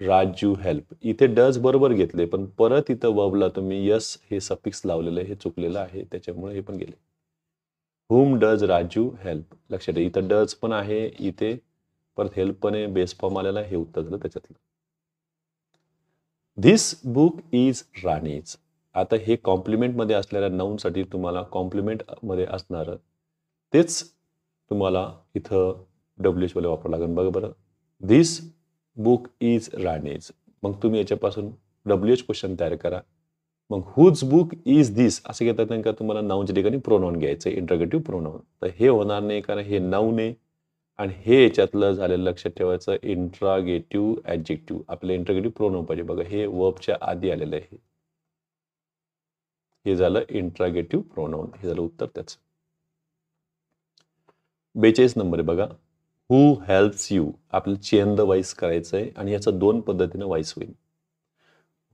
[SPEAKER 1] राजू हेल्प इथे डज बरोबर घेतले पण परत इथं वबला तुम्ही यस हे सफिक्स लावलेलं हे चुकलेलं आहे त्याच्यामुळे हे पण गेले. हुम डज राजू हेल्प लक्षात इथं डज पण आहे इथे परत हेल्प पण बेस फॉर्म आलेला हे उत्तर झालं त्याच्यातलं. धिस बुक इज राणीज आता हे कॉम्प्लिमेंटमध्ये असलेल्या नाऊनसाठी तुम्हाला कॉम्प्लिमेंटमध्ये असणारं तेच तुम्हाला इथं डब्ल्यू एचवाले वापरावं लागेल. बघा बरं. धिस बुक इज राणीज मग तुम्ही याच्यापासून डब्ल्यू एच क्वेश्चन तयार करा. मग हुज बुक इज दिस असं घेतात नाही का? तुम्हाला नाऊनच्या ठिकाणी प्रोनाऊन घ्यायचं इंटरगेटिव्ह इंट्रगेटिव्ह प्रोनाऊन तर हे होणार नाही कारण हे नाऊन आहे. आणि हे याच्यातलं झालेलं लक्षात ठेवायचं इंट्रागेटिव्ह ॲडजेक्टिव्ह आपलं इंट्रागेटिव्ह प्रोनाऊन पाहिजे. बघा हे वर्बच्या आधी आलेलं आहे. हे झालं इंट्रागेटिव्ह प्रोनाउन हे झालं उत्तर त्याचं. बेचाळीस नंबर आहे बघा. हु हेल्प्स यू आपलं चेंद वाईस करायचं आहे आणि याचा दोन पद्धतीनं वाईस होईल.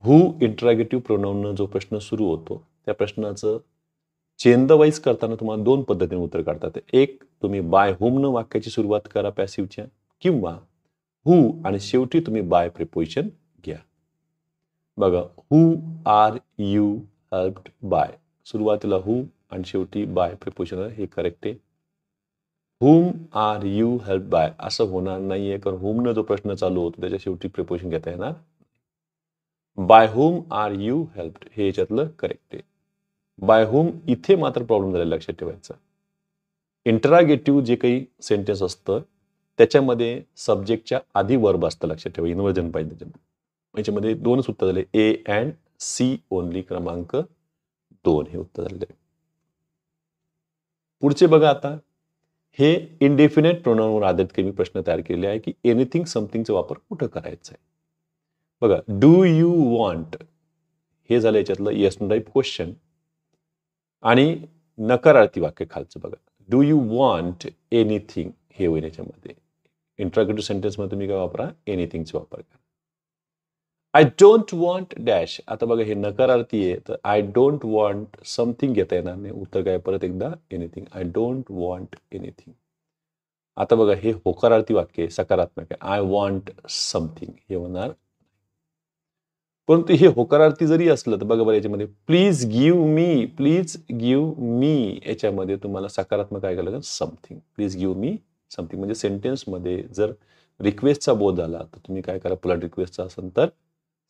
[SPEAKER 1] हु इंट्रागेटिव्ह प्रोनाऊननं जो प्रश्न सुरू होतो त्या प्रश्नाचं चेंद वाईज करताना तुम्हाला दोन पद्धतीने उत्तर काढतात. एक तुम्ही बाय होमनं वाक्याची सुरुवात करा पॅसिव्हच्या किंवा हु आणि शेवटी तुम्ही बाय प्रिपोजिशन घ्या. बघा who are you helped by सुरुवातीला हु आणि शेवटी बाय प्रिपोजिशन हे करेक्ट आहे. Whom are you help by असं होणार नाहीये कारण हुमनं जो प्रश्न चालू होतो त्याच्या शेवटी प्रिपोजिशन घेता येणार by whom are you helped हे याच्यातलं करेक्ट आहे. बाय होम इथे मात्र प्रॉब्लेम झालेला लक्षात ठेवायचा. इंटरागेटिव्ह जे काही सेंटेन्स असतं त्याच्यामध्ये सब्जेक्टच्या आधी वर्ब असतं लक्षात ठेवा. इन्व्हर्जन पाहिजे त्याच्यामध्ये याच्यामध्ये दोनच उत्तर झाले. ए अँड सी ओनली क्रमांक दोन हे उत्तर झालेले पुढचे बघा आता. हे इनडेफिनेट प्रोनाऊनवर आधारित काही मी प्रश्न तयार केले आहे की एनिथिंग समथिंगचा वापर कुठं करायचा आहे? बघा डू यू वॉन्ट हे झालं याच्यातलं येस टाईप क्वेश्चन आणि नकारार्थी वाक्य खालचं बघा. डू यू वॉन्ट एनिथिंग हे होईल याच्यामध्ये. इंट्रागेटिव्ह सेंटेन्समध्ये तुम्ही काय वापरा? एनिथिंगचा वापर करा. आय डोंट वॉन्ट डॅश आता बघा हे नकारार्थी आहे तर आय डोंट वॉन्ट समथिंग घेता येणार नाही. उत्तर काय परत एकदा anything I don't want anything आता बघा हे होकारार्थी वाक्य आहे सकारात्मक आहे. आय वॉन्ट समथिंग हे होणार परंतु हे होकारार्थी जरी असलं तर बघा बरं याच्यामध्ये please give me please give me याच्यामध्ये तुम्हाला सकारात्मक काय लागेल something please give me something म्हणजे सेंटेन्समध्ये जर रिक्वेस्टचा बोध आला तर तुम्ही काय करा पुला रिक्वेस्टचा असेल तर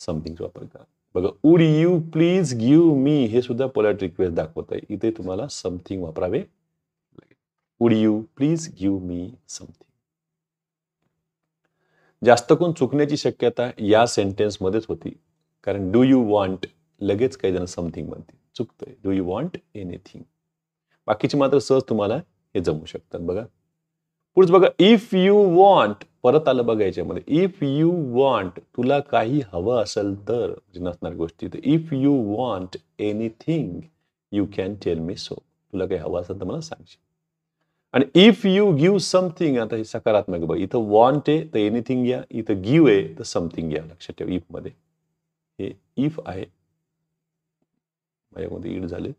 [SPEAKER 1] समथिंगचा वापर करा. बघा उड यू प्लीज गिव्ह मी हे सुद्धा पोलाइट रिक्वेस्ट दाखवत आहे. इथे तुम्हाला समथिंग वापरावे would you please give me something जास्त कोण चुकण्याची शक्यता या सेंटेन्समध्येच होती. कारण डू यू वॉन्ट लगेच काही जण समथिंग म्हणते चुकतंय. डू यू वॉन्ट एनिथिंग बाकीचे मात्र सहज तुम्हाला हे जमू शकतात बघा. पुढचं बघा इफ यू वॉन्ट परत आलं बघा याच्यामध्ये. इफ यू वॉन्ट तुला काही हवं असेल तर म्हणजे नसणार गोष्टी तर if you want anything you can tell me so तुला काही हवं असेल तर मला सांगशील. आणि इफ यू गिव्ह समथिंग आता हे सकारात्मक बघ. इथं वॉन्ट आहे तर एनिथिंग घ्या इथं गिव्ह आहे तर समथिंग घ्या लक्षात ठेवा इफमध्ये. हे इफ आहे माझ्यामध्ये इड झाले.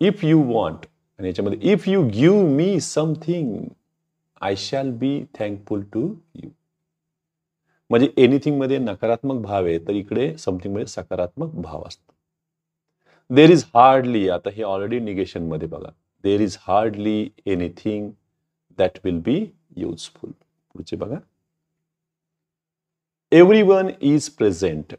[SPEAKER 1] इफ यू वॉन्ट आणि याच्यामध्ये if you give me something I shall be thankful to you म्हणजे एनिथिंगमध्ये नकारात्मक भाव आहे तर इकडे समथिंगमध्ये सकारात्मक भाव असतो. देर इज हार्डली आता हे ऑलरेडी निगेशनमध्ये बघा. There is hardly anything that will be useful पुढचे बघा. एव्हरी वन इज प्रेझेंट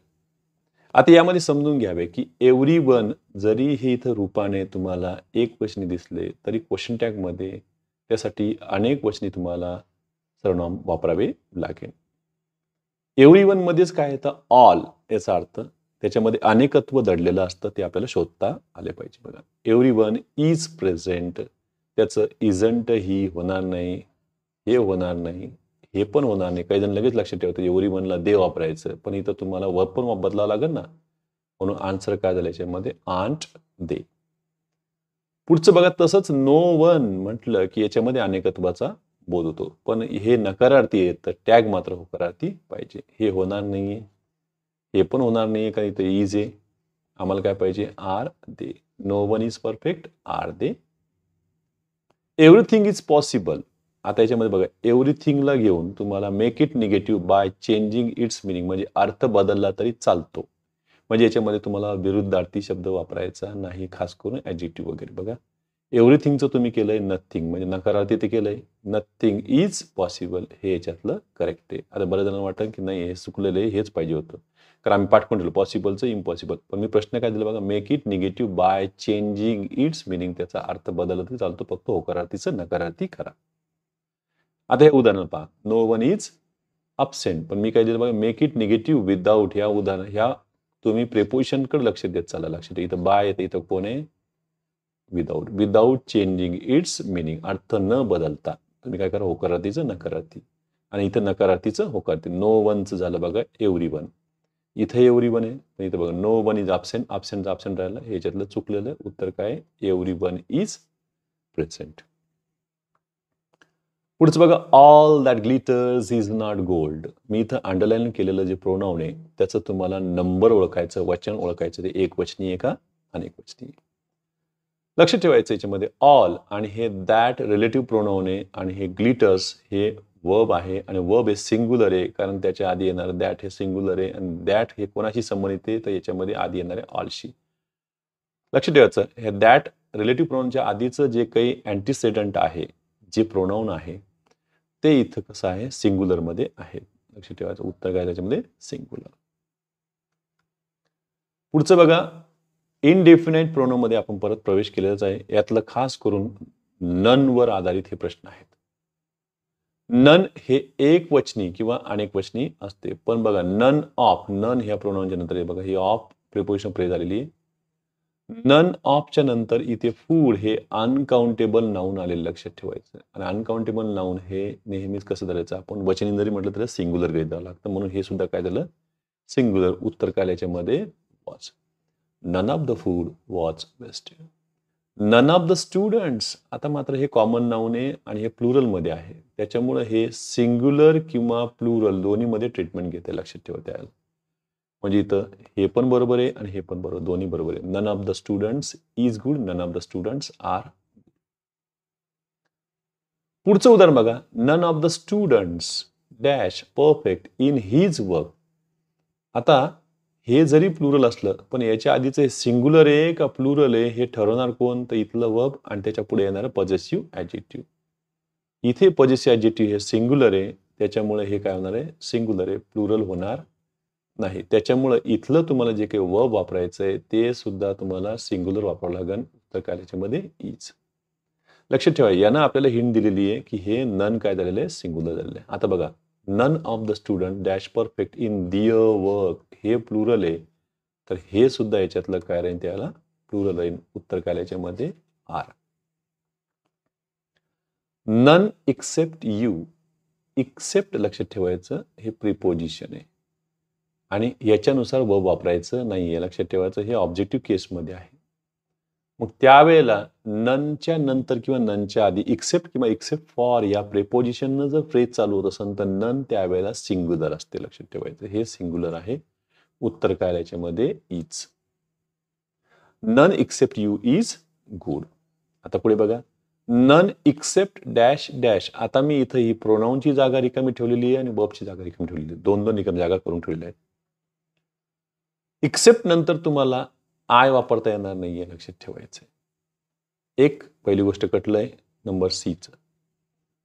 [SPEAKER 1] आता यामध्ये समजून घ्यावे की एव्हरी वन जरी हे इथं रूपाने तुम्हाला एक वचनी दिसले तरी क्वेश्चन टॅगमध्ये त्यासाठी अनेक वचनी तुम्हाला सर्वनाम वापरावे लागेल. एव्हरी वनमध्येच काय येतं ऑल याचा अर्थ त्याच्यामध्ये अनेकत्व दडलेलं असतं ते आपल्याला शोधता आले पाहिजे बघा. एव्हरी वन इज प्रेझेंट त्याचं इजंट ही होणार नाही हे होणार नाही. हे पण होणार नाही. काही जण लगेच लक्षात ठेवतात एव्हरी वनला दे वापरायचं. पण इथं तुम्हाला व पण बदलावं लागेल ना. म्हणून आन्सर काय झालं याच्यामध्ये? Aren't they. पुढचं बघा तसंच नो वन म्हटलं की याच्यामध्ये अनेकत्वाचा बोध होतो. पण हे नकारार्थी आहे तर टॅग मात्र होकारार्थी पाहिजे. हे होणार नाहीये. हे पण होणार नाहीये का इथं इज आहे. आम्हाला काय पाहिजे? Are they. No one is perfect are they. Everything is possible आता याच्यामध्ये बघा एव्हरीथिंगला घेऊन तुम्हाला make it negative by changing its meaning म्हणजे अर्थ बदलला तरी चालतो. म्हणजे याच्यामध्ये तुम्हाला विरुद्धार्थी शब्द वापरायचा नाही खास करून ॲजिटिव्ह वगैरे. बघा एव्हरीथिंगचं तुम्ही केलंय नथिंग म्हणजे नकारार्थी ते केलंय नथिंग इज पॉसिबल हे याच्यातलं करेक्ट आहे. आता बऱ्याच जणांना वाटतं की नाही हे चुकलेलं आहे हेच पाहिजे होतं. कारण आम्ही पाठ ठेवलं पॉसिबलचं इम्पॉसिबल पण मी प्रश्न काय दिला बघा make it negative by changing its meaning त्याचा अर्थ बदलला तरी चालतो फक्त होकारार्थीचं नकारार्थी करा. आता हे उदाहरण पहा. नो वन इज अपसेंट पण मी काय दिलं बघा मेक इट निगेटिव्ह विदाऊट ह्या उदाहरण ह्या तुम्ही प्रेपोजिशनकडे लक्ष देत चाला लक्षात. इथं बाय येतं इथं कोण आहे? Without without changing its meaning अर्थ न बदलता. तुम्ही काय करा होकारार्थीचं नकारार्थी. आणि इथं नकारार्थीचं होकारार्थी. नो वनचं झालं बघा एव्हरी वन इथं एव्हरी वन आहे. पण इथं बघा no one is absent absent absent राहिलं. ह्याच्यातलं चुकलेलं उत्तर काय एव्हरी वन इज प्रेझेंट पुढचं बघा all that glitters is not gold मी इथं अंडरलाईन केलेलं जे प्रोनाऊन आहे त्याचं तुम्हाला नंबर ओळखायचं वचन ओळखायचं ते एक वचनी आहे का? अनेक वचनी लक्ष ठेवायचं याच्यामध्ये ऑल आणि हे दॅट रिलेटिव्ह प्रोनाऊन आहे आणि हे ग्लिटर्स हे वर्ब आहे आणि वर्ब हे सिंग्युलर आहे कारण त्याच्या आधी येणार दॅट हे सिंग्युलर आहे आणि दॅट हे कोणाशी संबंधित आहे? तर याच्यामध्ये आधी येणार आहे ऑलशी लक्ष ठेवायचं हे दॅट रिलेटिव्ह प्रोनाऊनच्या आधीचं जे काही अँटीसेडंट आहे जे प्रोनाऊन आहे ते इथं कसं आहे? सिंग्युलरमध्ये आहे. लक्ष ठेवायचं उत्तर काय त्याच्यामध्ये? सिंग्युलर पुढचं बघा. इनडेफिनाईट प्रोनोमध्ये आपण परत प्रवेश केलेलाच आहे. यातलं खास करून नन वर आधारित हे प्रश्न आहेत. नन हे एक वचनी किंवा अनेक वचनी असते. पण बघा नन ऑफ नन ह्या प्रोनोमच्या नंतर बघा ही ऑफ प्रिपोजिशन प्रे झालेली आहे. नन ऑफच्या नंतर इथे फूड हे अनकाउंटेबल नाऊन आलेलं लक्षात ठेवायचं. आणि अनकाउंटेबल नाऊन हे नेहमीच कसं धरायचं? आपण वचनी जरी म्हटलं तर सिंग्युलर घेत द्यावं लागतं. म्हणून हे सुद्धा काय झालं? सिंग्युलर उत्तर काय याच्यामध्ये watch none of the food watch best none of the students आता मात्र हे कॉमन नाऊन आहे आणि हे प्लुरलमध्ये आहे. त्याच्यामुळे हे सिंग्युलर किंवा प्लुरल दोन्हीमध्ये ट्रीटमेंट घेते लक्षात ठेवता यायला म्हणजे इथं हे पण बरोबर आहे आणि हे पण बरोबर दोन्ही बरोबर आहे. None of the students is good none of the students are पुढचं उदाहरण बघा. None of the students dash perfect in his work आता हे जरी प्लुरल असलं पण याच्या आधीच हे सिंग्युलर आहे का प्लुरल आहे हे ठरवणार कोण? तर इथलं वर्ब आणि त्याच्या पुढे येणारं पॉझिटिव्ह ॲजिटिव्ह इथे पॉझिटिव्ह ॲजिटिव्ह हे सिंग्युलर आहे. त्याच्यामुळे हे काय होणार आहे? सिंग्युलर आहे. प्लुरल होणार नाही त्याच्यामुळं इथलं तुम्हाला जे काही वर्ब वापरायचं आहे ते सुद्धा तुम्हाला सिंग्युलर वापरावं लागेल तर काय त्याच्यामध्ये? इज लक्षात ठेवा यानं आपल्याला हिंट दिलेली आहे की हे नन काय झालेलं आहे? सिंग्युलर झालेलं आहे. आता बघा none of the student dash perfect in their work हे प्लुरल आहे. तर हे सुद्धा याच्यातलं काय राहील त्याला? प्लुरल राहील उत्तर काय याच्यामध्ये are none except you except लक्षात ठेवायचं हे प्रिपोजिशन आहे. आणि याच्यानुसार वब वापरायचं नाही आहे लक्षात ठेवायचं हे ऑब्जेक्टिव्ह केसमध्ये आहे. मग त्यावेळेला ननच्या नंतर किंवा ननच्या आधी एक्सेप्ट किंवा एक्सेप्ट फॉर या प्रेपोजिशननं जर फ्रेज चालू होत असेल तर नन त्यावेळेला सिंग्युलर असते लक्षात ठेवायचं. हे सिंग्युलर आहे. उत्तर काय याच्यामध्ये? Is none except you is good आता पुढे बघा. नन एक्सेप्ट डॅश डॅश आता मी इथं ही प्रोनाऊनची जागा रिकामी ठेवलेली आहे आणि बबची जागा रिकामी ठेवलेली आहे. दोन दोन रिकामी जागा करून ठेवलेल्या आहेत. एक्सेप्ट नंतर तुम्हाला आय वापरता येणार नाहीये लक्षात ठेवायचं एक पहिली गोष्ट कटलंय नंबर सीचं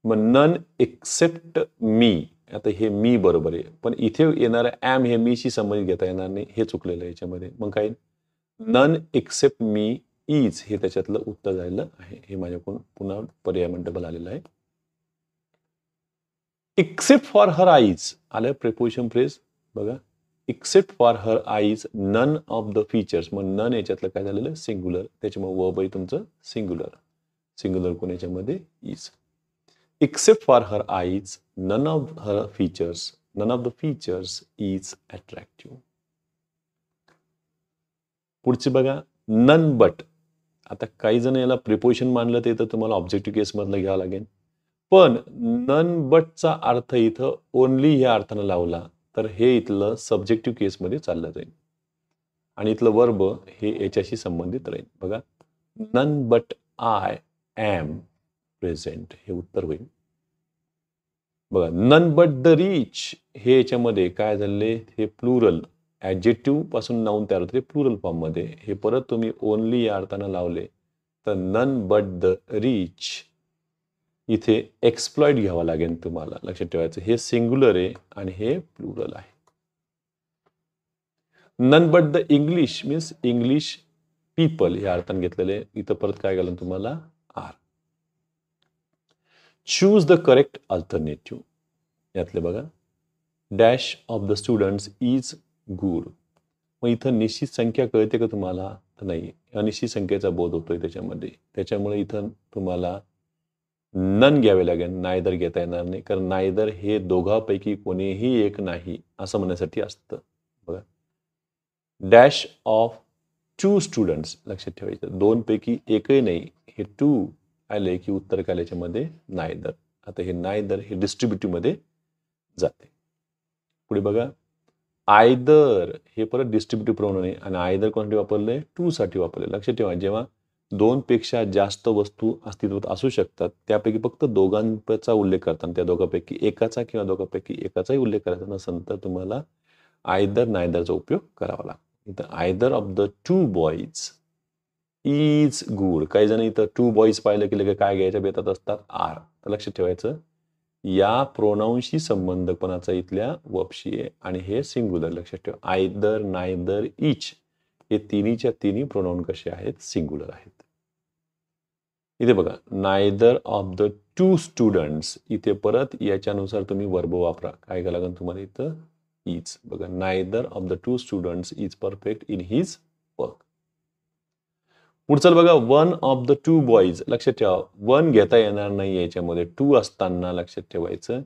[SPEAKER 1] मग नन एक्सेप्ट मी आता हे मी बरोबर आहे पण इथे येणारं ॲम हे मीशी संबंधित घेता येणार नाही हे चुकलेलं आहे याच्यामध्ये. मग काय? नन एक्सेप्ट मी इज हे त्याच्यातलं उत्तर झालेलं आहे. हे माझ्याकडून पुन्हा पर्याय मंडबल आलेलं आहे. एक्सेप्ट फॉर हर आईज आलं प्रेपोजिशन फ्रेज बघा. Except for her eyes none of the features मग नन याच्यातलं काय झालेलं? सिंग्युलर त्याच्यामुळे वर्ब आहे तुमचं सिंग्युलर सिंग्युलर कोण याच्यामध्ये? Is except for her eyes none of her features none of the features is attractive पुढचे बघा. नन बट आता काही जण याला प्रिपोजिशन मानलं ते तर तुम्हाला ऑब्जेक्टिव्ह केसमधलं घ्यावं लागेल. पण नन बटचा अर्थ इथं ओनली ह्या अर्थानं लावला. तर हे इथलं सब्जेक्टिव्ह केसमध्ये चाललं जाईल. आणि इथलं वर्ब हे याच्याशी संबंधित राहील. बघा. None but I am present हे उत्तर होईल. बघा. नन बट द रिच हे याच्यामध्ये काय झाले? हे प्लुरल ॲजेक्टिव्हपासून नाऊन तयार होते. प्लुरल फॉर्ममध्ये हे परत तुम्ही ओनली या अर्थानं लावले. तर नन बट द रिच इथे एक्सप्लॉइट घ्यावा लागेल तुम्हाला. लक्षात ठेवायचं हे सिंग्युलर आहे आणि हे प्लुरल आहे. None but the English means English people या अर्थाने घेतलेले. इथं परत काय घालून तुम्हाला? Are choose the correct alternative यातले बघा. Dash of the students is good मग इथं निश्चित संख्या कळते का तुम्हाला? तर नाही. अनिश्चित संख्येचा बोध होतोय त्याच्यामध्ये. त्याच्यामुळे इथं तुम्हाला नन घ्यावे लागेल नायदर घेता येणार नाही. कारण नायदर हे दोघांपैकी कोणीही एक नाही असं म्हणण्यासाठी असतं. बघा. डॅश ऑफ टू स्टुडंट्स लक्षात ठेवायचं. दोनपैकी एकही नाही. हे टू आले की उत्तर काय याच्यामध्ये नायदर. आता हे नायदर हे डिस्ट्रीब्युटिव्हमध्ये जाते. पुढे बघा. आयदर हे परत डिस्ट्रीब्युटिव्ह प्रमाणे आणि आयदर कोणासाठी वापरले टू साठी वापरले लक्षात ठेवा. जेव्हा दोनपेक्षा जास्त वस्तू अस्तित्वात असू शकतात. त्यापैकी फक्त दोघांचा उल्लेख करताना त्या दोघांपैकी एकाचा किंवा दोघांपैकी एकाचाही उल्लेख करायचा नसेल तर तुम्हाला आयदर नायदरचा उपयोग करावा लागतो. इथं either of the two boys is good. काही जण इथं टू बॉईज पाहिलं की लगे काय घ्यायच्या बेतात असतात? आर. तर लक्षात ठेवायचं. या प्रोनाऊनशी संबंध कोणाचा इथल्या वपशी आहे आणि हे सिंगुलर लक्षात ठेवा. Either neither each. हे तिन्हीच्या तिन्ही प्रोनाऊन कसे आहेत? सिंग्युलर आहेत. इथे बघा neither of the two students इथे परत याच्यानुसार तुम्ही वर्ब वापरा. काय का लागेल तुम्हाला इथं? इज बघा neither of the two students is perfect in his work पुढचं बघा one of the two boys लक्षात ठेवा वन घेता येणार नाही याच्यामध्ये. टू असताना लक्षात ठेवायचं.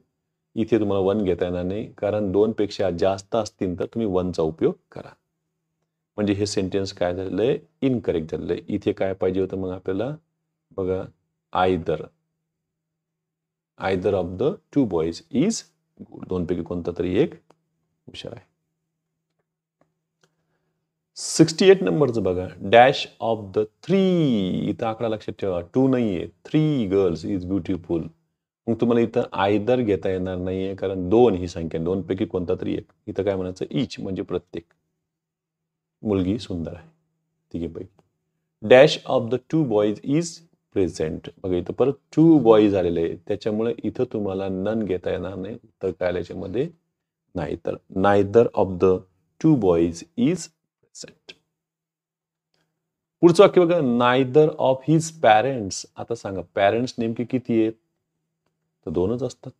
[SPEAKER 1] इथे तुम्हाला वन घेता येणार नाही. कारण दोन पेक्षा जास्त असतील तर तुम्ही वनचा उपयोग करा. म्हणजे हे सेंटेन्स काय झालेलं आहे? इनकरेक्ट झालेलं आहे. इथे काय पाहिजे होतं मग आपल्याला? बघा either either of the two boys is good दोनपैकी कोणता तरी एक हुशार आहे. सिक्स्टी एट नंबरचं बघा. डॅश ऑफ द थ्री इथं आकडा लक्षात ठेवा. टू नाही आहे थ्री गर्ल्स इज ब्युटिफुल मग तुम्हाला इथं आयदर घेता येणार नाहीये कारण दोन ही संख्या दोनपैकी कोणता तरी एक. इथं काय म्हणायचं? इच म्हणजे प्रत्येक. मुलगी सुंदर आहे. तिघीपैकी. Dash of the two boys is present बघा इथं परत टू बॉय आलेले आहे त्याच्यामुळे इथं तुम्हाला नन घेता येणार नाही. तर काय याच्यामध्ये नाही. तर neither of the two boys is present पुढचं वाक्य बघा. नायदर ऑफ हिज पॅरेंट्स आता सांगा पॅरेंट्स नेमके किती आहेत? तर दोनच असतात.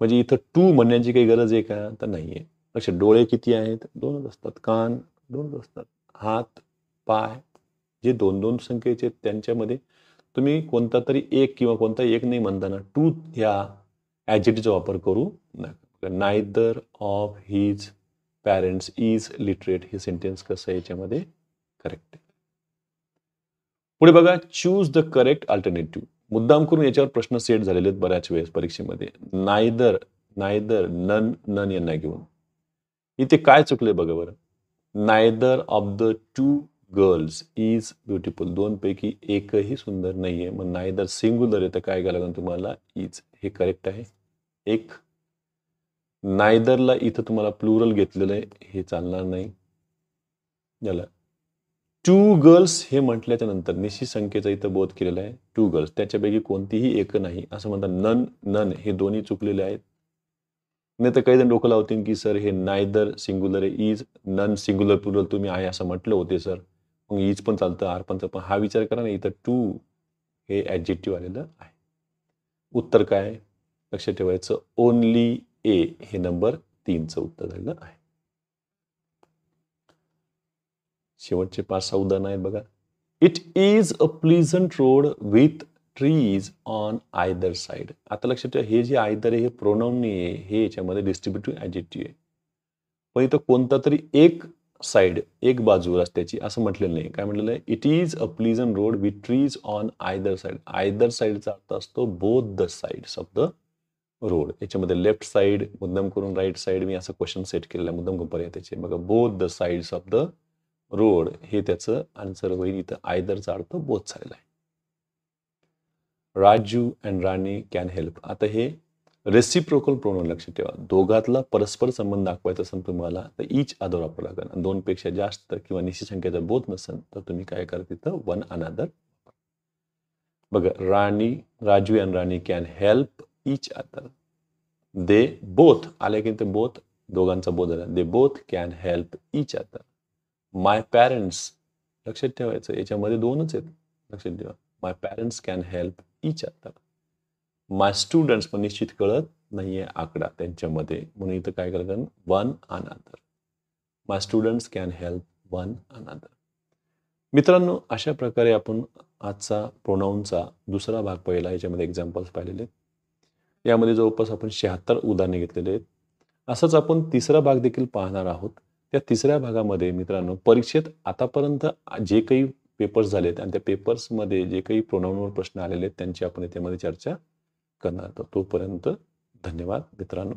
[SPEAKER 1] म्हणजे इथं टू म्हणण्याची काही गरज आहे का? तर नाहीये. लक्ष डोळे किती आहेत? दोनच असतात. कान दोनच असतात. हात पाय जे दोन दोन संख्येचे त्यांच्यामध्ये तुम्ही कोणता तरी एक किंवा कोणता एक नाही म्हणताना टू ह्या ॲजिटीचा वापर करू नका. Neither of his parents is literate. हे सेंटेन्स कसं आहे याच्यामध्ये? करेक्ट आहे. पुढे बघा चूज द करेक्ट अल्टरनेटिव्ह. मुद्दाम करून याच्यावर प्रश्न सेट झालेले आहेत बऱ्याच वेळेस परीक्षेमध्ये. नायदर नायदर नन नन यांना घेऊन. इथे काय चुकले बघा बरं. Neither of the two girls is beautiful दोन पैकी एकही सुंदर नाहीये. मग नायदर सिंगुलर आहे तर काय घ्यायला लागेल तुम्हाला? इज हे करेक्ट आहे. एक. नायदरला इथं तुम्हाला प्लुरल घेतलेलं आहे. हे चालणार नाही. याला. टू गर्ल्स हे म्हटल्याच्या नंतर निश्चित संख्येचा इथं बोध केलेला आहे. टू गर्ल्स त्याच्यापैकी कोणतीही एक नाही. असं म्हणतात. नन नन हे दोन्ही चुकलेले आहेत. नाही तर काही जण डोकं लावतील की सर हे नायदर सिंग्युलर आहे इज नन सिंग्युलर प्लुरल तुम्ही आहे असं म्हटलं होते सर. मग इज पण चालतं आर पण चालतं. पण हा विचार करा ना इथं टू हे ॲडजेक्टिव्ह आलेलं आहे. उत्तर काय? लक्षात ठेवायचं ओनली ए हे नंबर तीनचं उत्तर झालेलं आहे. शेवटचे पाच सहा उदाहरणं आहेत बघा. It is a pleasant road with trees on either side आता लक्षात ठेवा हे जे आयदर आहे हे प्रोनाऊन नाही आहे हे याच्यामध्ये डिस्ट्रीब्युटिव्ह ॲजेक्टिव्ह आहे. पण इथं कोणता तरी एक साइड एक बाजू रस्त्याची असं म्हटलेलं नाही. काय म्हटलेलं आहे? It is a pleasant road with trees on either side either साइडचा अर्थ असतो both the sides of the road याच्यामध्ये लेफ्ट साइड मुद्दाम करून राईट साइड मी असं क्वेश्चन सेट केलेलं आहे मुद्दाम कंपनी त्याचे. बघा both the sides of the road हे त्याचं आन्सर होईल. इथं आयदरचा अर्थ बोथ झालेला आहे. Raju and Rani can help आता हे रेसिप्रोकल प्रोनाउन लक्षात ठेवा. दोघातला परस्पर संबंध दाखवायचा असेल तुम्हाला तर इच आदर वापरा लागेल. दोनपेक्षा जास्त किंवा निश्चित संख्येचा बोध नसेल तर तुम्ही काय करा तिथं? वन अनादर बघा Rani Raju and Rani can help each other they both आले की ते बोथ दोघांचा बोध झाला they both can help each other my parents लक्षात ठेवायचं. याच्यामध्ये दोनच आहेत. लक्षात ठेवा. My parents can help each my students पण निश्चित कळत नाहीये आकडा त्यांच्यामध्ये. म्हणून इथं काय करतात? One another my students can help one another मित्रांनो अशा प्रकारे आपण आजचा प्रोनाऊनचा दुसरा भाग पहिला याच्यामध्ये एक्झाम्पल्स पाहिलेले यामध्ये जवळपास आपण शहात्तर उदाहरणे घेतलेले आहेत. असंच आपण तिसरा भाग देखील पाहणार आहोत. त्या तिसऱ्या भागामध्ये मित्रांनो परीक्षेत आतापर्यंत जे काही पेपर्स झालेत. आणि त्या पेपर्समध्ये जे काही प्रोनाऊनवर प्रश्न आलेले आहेत त्यांची आपण याच्यामध्ये चर्चा करणार तर तोपर्यंत धन्यवाद मित्रांनो.